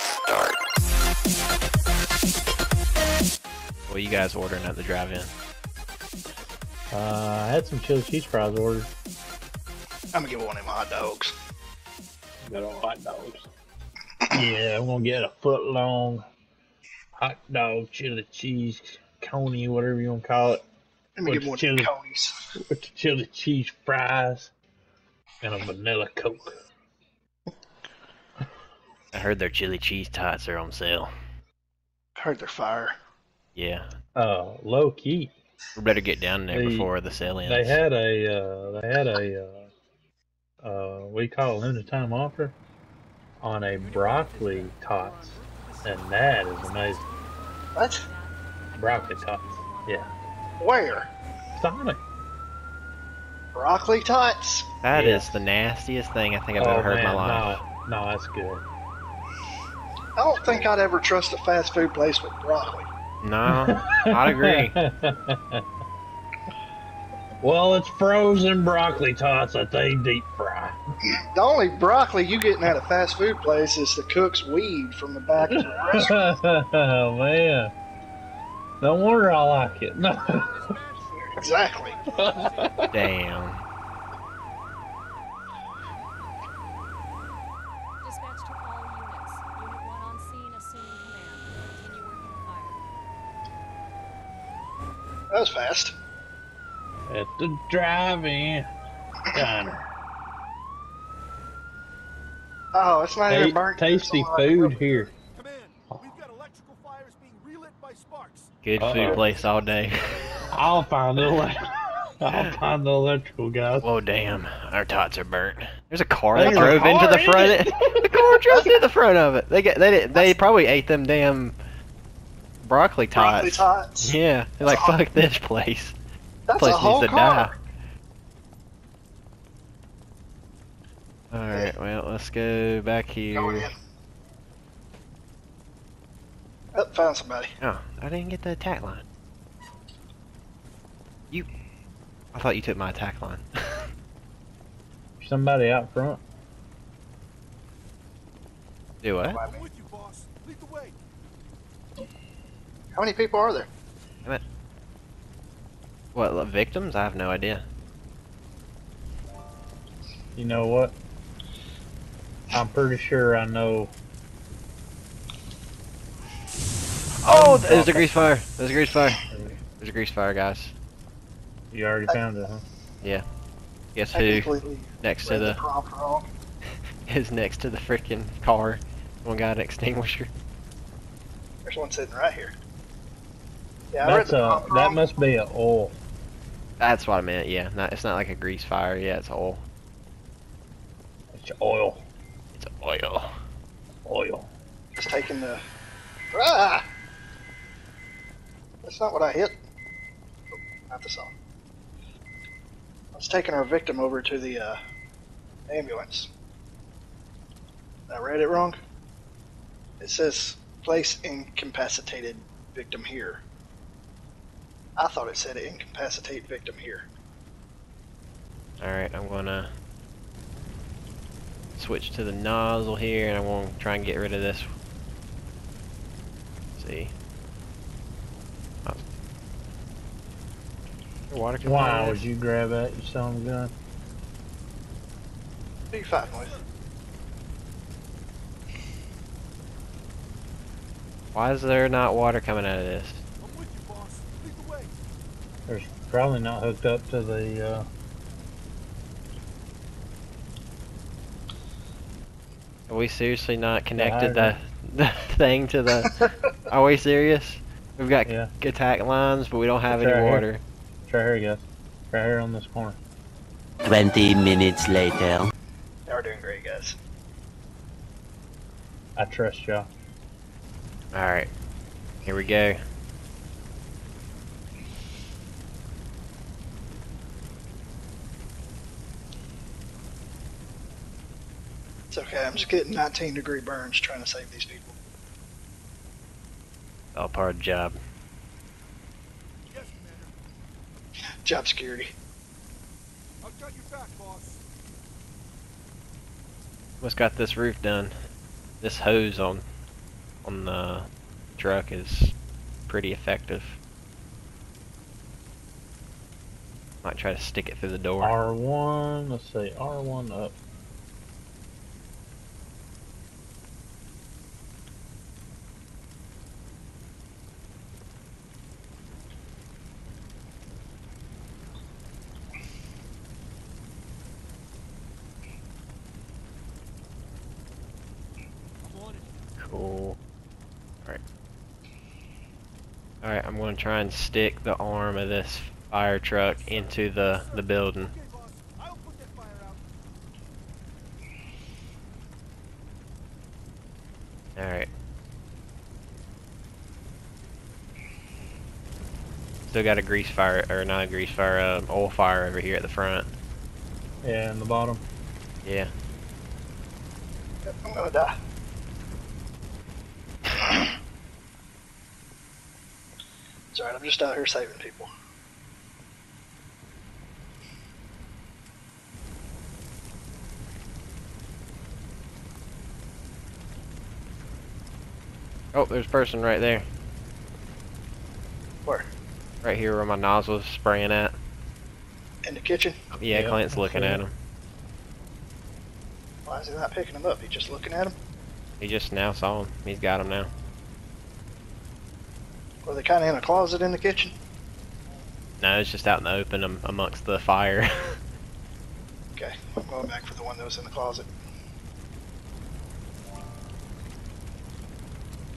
Press start. What are you guys ordering at the drive-in? Uh, I had some chili cheese fries ordered. I'm gonna get one of them hot dogs. Got all hot dogs. yeah, I'm gonna get a foot long hot dog, chili cheese, coney, whatever you want to call it, Let me With get one chili. of them conies. with the chili cheese fries and a vanilla coke. I heard their chili cheese tots are on sale. Heard they're fire. Yeah, Uh, low key. we better get down there They- before the sale ends. They had a uh, they had a uh, uh, we call it limited time offer on a broccoli tots, and that is amazing. What? Broccoli tots, yeah. Where? Sonic. Broccoli tots? That Yeah. is the nastiest thing I think I've oh ever heard in my life. no, no, that's good. I don't think I'd ever trust a fast food place with broccoli. No, I'd agree. well, it's frozen broccoli tots that they deep fry. The only broccoli you getting at a fast food place is the cook's weed from the back of the restaurant. oh man, no wonder I like it. No. exactly. Damn. That was fast. At the drive-in diner. Oh, it's not even burnt. tasty food right. here. Command, we've got electrical fires being relit by sparks. Good Uh-oh. food uh-huh. place all day. I'll find the ele- I'll find the electrical guys. Whoa, damn. Our tots are burnt. There's a car that There's a drove into the in front. it. the car drove into the front of it. They get they did, they probably ate them damn broccoli tots. Broccoli tots. Yeah, they're like fuck this place. That's place a whole needs to car. All right, well let's go back Going in. here. Oh, found somebody. Oh, I didn't get the attack line. You, I thought you took my attack line. Somebody out front. Do what? I'm with you, boss. Lead the way. How many people are there? Damn it. What the victims? I have no idea. You know what? I'm pretty sure I know. Oh, oh there's a grease fire. There's a grease fire. There's a grease fire, guys. You already found it, huh? Yeah. Guess who next to the the is next to the freaking car? One got an extinguisher. There's one sitting right here. Yeah, That's a. That must be a oil. That's what I meant. Yeah, not, it's not like a grease fire. Yeah, it's oil. It's oil. It's oil. Oil. Just taking the. Ah! That's not what I hit. Oh, not the song. I was taking our victim over to the uh, ambulance. I read it wrong. It says place incapacitated victim here. I thought it said incapacitate victim here. All right, I'm gonna switch to the nozzle here, and I'm gonna try and get rid of this. Let's see. Oh. Water Why would you grab that, you son gun? What are you fighting with? Why is there not water coming out of this? I'm with you, boss. Lead the way. There's probably not hooked up to the. Uh, Are we seriously not connected the, the thing to the? Are we serious? We've got yeah. attack lines, but we don't have It's any right here. water. It's right here, guys. Right here on this corner. 20 minutes later. Y'all are doing great, guys. I trust y'all. All right, here we go. It's okay. I'm just getting 19 degree burns trying to save these people. All part of the job. Yes, Job security. I've got your back, boss. What's got this roof done? This hose on on the truck is pretty effective. Might try to stick it through the door. R1, let's see, R1 up. Cool. Alright. Alright, I'm gonna try and stick the arm of this fire truck into the, the building. Okay, boss. I'll put that fire out. Alright. Still got a grease fire, or not a grease fire, uh, oil fire over here at the front. Yeah, in the bottom. Yeah. I'm gonna die. It's alright, I'm just out here saving people. Oh, there's a person right there. Where? Right here where my nozzle is spraying at. In the kitchen? Yeah, Yeah, Clint's looking at him. Why is he not picking him up? He just looking at him? He just now saw him. He's got him now. Were they kinda in a closet in the kitchen? No, it's just out in the open am- amongst the fire. Okay, I'm going back for the one that was in the closet.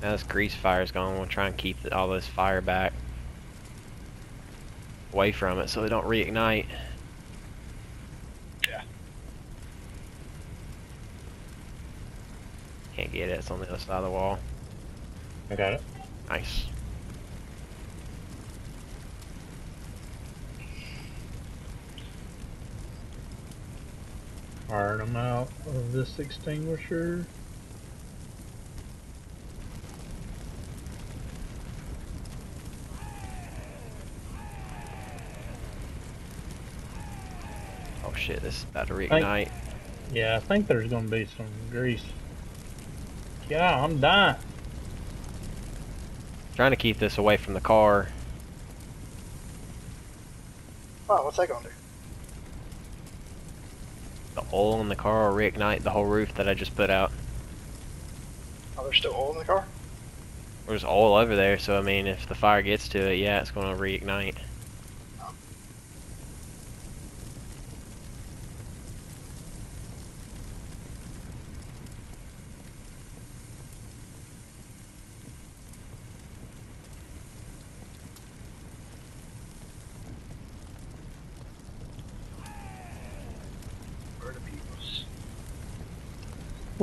now this grease fire's gone. We'll try and keep all this fire back away from it so they don't reignite. Yeah. Can't get it. It's on the other side of the wall. I got it. Nice. Fired them out of this extinguisher. Oh shit, this is about to reignite. Yeah, I think there's gonna be some grease. Yeah, I'm dying. Trying to keep this away from the car. Oh, what's that gonna do? Oil in the car will reignite the whole roof that I just put out. Oh, there's still oil in the car? There's oil over there, so I mean, if the fire gets to it, yeah, it's gonna reignite. Where are the peoples?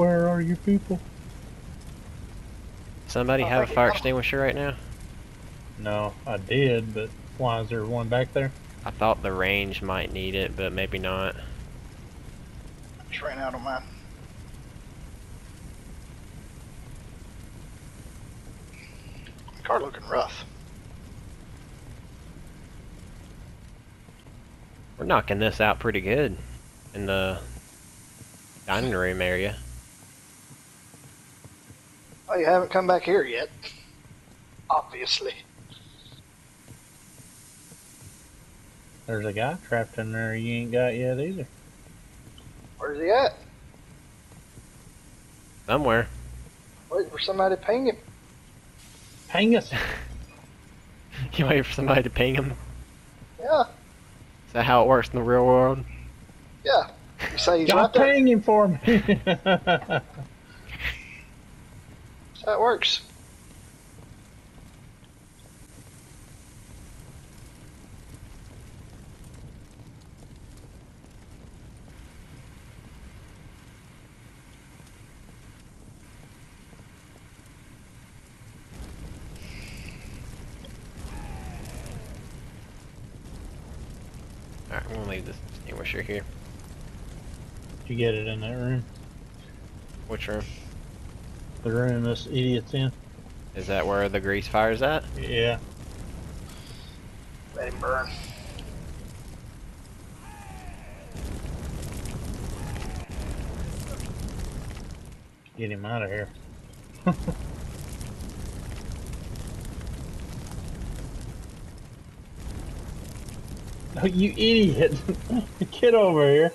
Where are you people? Somebody have a fire extinguisher right now? No, I did, but why is there one back there? I thought the range might need it, but maybe not. Just ran out of mine. Car looking rough. We're knocking this out pretty good in the dining room area. Oh, you haven't come back here yet. Obviously. There's a guy trapped in there you ain't got yet either. Where's he at? Somewhere. Waiting for somebody to ping him. Hang us! You wait for somebody to ping him? Yeah, Is that how it works in the real world? yeah. You say he's God right there. paying him for me! That's how it works. Alright, I'm gonna leave this extinguisher here. Did you get it in that room? Which room? the room this idiot's in. Is that where the grease fire's at? Yeah. Let him burn. Get him out of here. oh, you idiot! Get over here.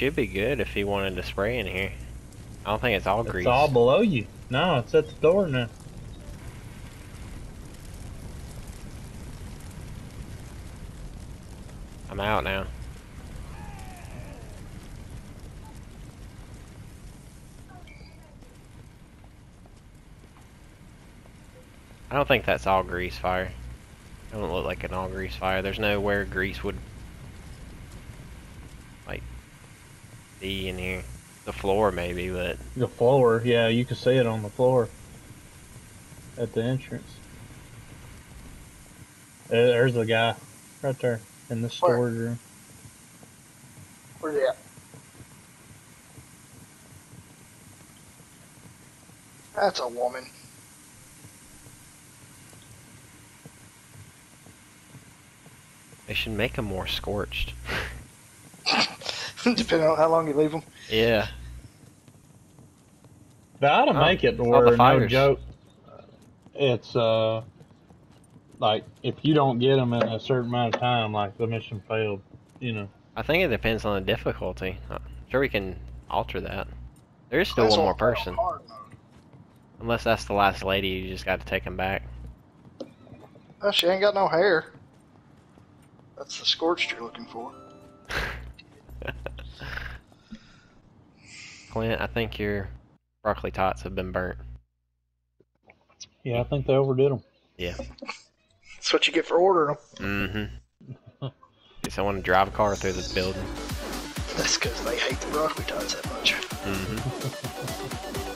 Should be good if he wanted to spray in here. I don't think it's all It's grease. It's all below you. No, it's at the door now. I'm out now. I don't think that's all grease fire. It don't look like an all grease fire. There's nowhere grease would like be in here. The floor maybe, but The floor, yeah, you can see it on the floor at the entrance. There's the guy right there in the storage room. Where's he at? That's a woman. they should make him more scorched. Depending on how long you leave them. yeah. They ought to Oh, make it to where no joke. It's uh, like if you don't get them in a certain amount of time, like the mission failed. You know. I think it depends on the difficulty. I'm sure we can alter that. There is still That's one more person. hard. Unless that's the last lady, you just got to take him back. Well, she ain't got no hair. That's the scorched you're looking for. Clint, I think your broccoli tots have been burnt. Yeah, I think they overdid them. Yeah. That's what you get for ordering them. Mm-hmm. Get someone to drive a car through this building. That's because they hate the broccoli tots that much. Mm-hmm.